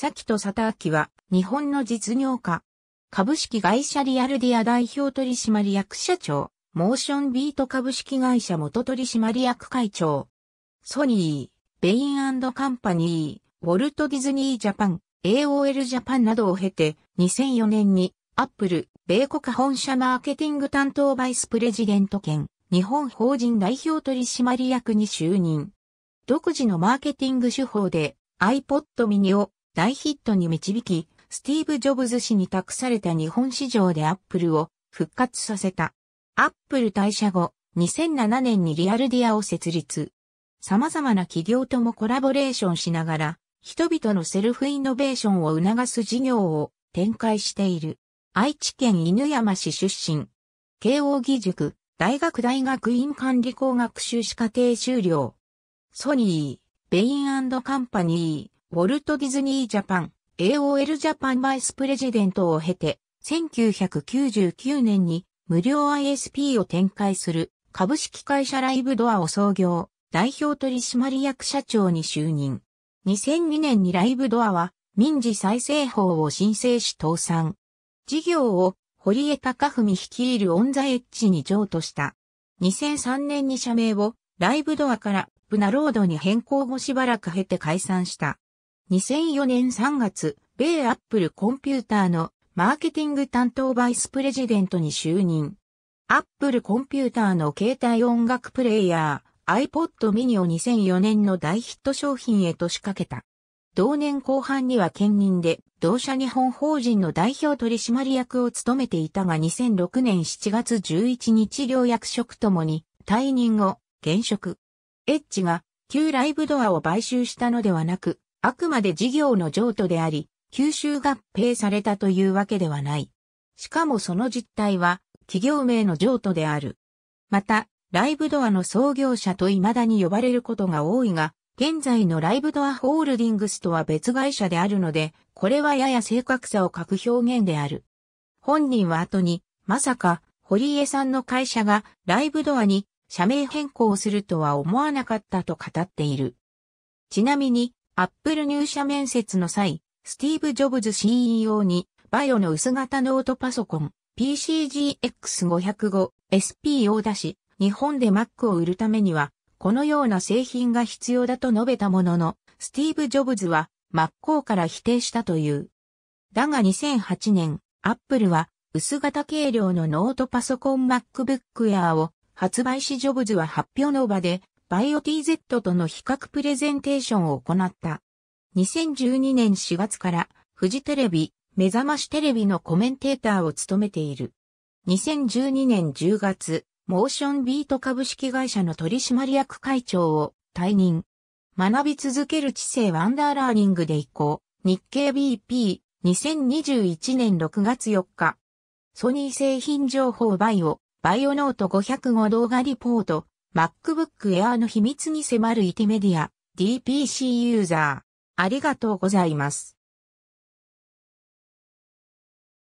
前刀禎明は日本の実業家。株式会社リアルディア代表取締役社長、モーションビート株式会社元取締役会長。ソニー、ベインカンパニー、ウォルト・ディズニー・ジャパン、AOL ジャパンなどを経て、2004年にアップル、米国本社マーケティング担当バイスプレジデント兼日本法人代表取締役に就任。独自のマーケティング手法で iPod mini を大ヒットに導き、スティーブ・ジョブズ氏に託された日本市場でアップルを復活させた。アップル退社後、2007年にリアルディアを設立。様々な企業ともコラボレーションしながら、人々のセルフイノベーションを促す事業を展開している。愛知県犬山市出身。慶応義塾、大学大学院管理工学修士課程修了。ソニー、ベインカンパニー、ウォルト・ディズニー・ジャパン、AOL ジャパンバイスプレジデントを経て、1999年に無料 ISP を展開する株式会社ライブドアを創業、代表取締役社長に就任。2002年にライブドアは民事再生法を申請し倒産。事業を堀江貴文率いるオンザエッジに譲渡した。2003年に社名をライブドアからブナロードに変更後しばらく経て解散した。2004年3月、米アップルコンピューターのマーケティング担当バイスプレジデントに就任。アップルコンピューターの携帯音楽プレイヤー iPod mini を2004年の大ヒット商品へと仕掛けた。同年後半には兼任で、同社日本法人の代表取締役を務めていたが2006年7月11日両役職ともに退任を現職。エッジが旧ライブドアを買収したのではなく、あくまで事業の譲渡であり、吸収合併されたというわけではない。しかもその実態は、企業名の譲渡である。また、ライブドアの創業者と未だに呼ばれることが多いが、現在のライブドアホールディングスとは別会社であるので、これはやや正確さを欠く表現である。本人は後に、まさか、堀江さんの会社がライブドアに社名変更するとは思わなかったと語っている。ちなみに、アップル入社面接の際、スティーブ・ジョブズ CEO に、 VAIO の薄型ノートパソコン、PCGX505 SP を出し、日本で Mac を売るためには、このような製品が必要だと述べたものの、スティーブ・ジョブズは真っ向から否定したという。だが2008年、アップルは薄型軽量のノートパソコン MacBook Air を発売しジョブズは発表の場でVAIO TZ との比較プレゼンテーションを行った。2012年4月からフジテレビ、めざましテレビのコメンテーターを務めている。2012年10月、モーションビート株式会社の取締役会長を退任。学び続ける知性ワンダーラーニングで移行。日経 BP、2021年6月4日。ソニー製品情報 VAIO、VAIO ノート505動画リポート、MacBook Air の秘密に迫るイテメディア、DPC ユーザー。ありがとうございます。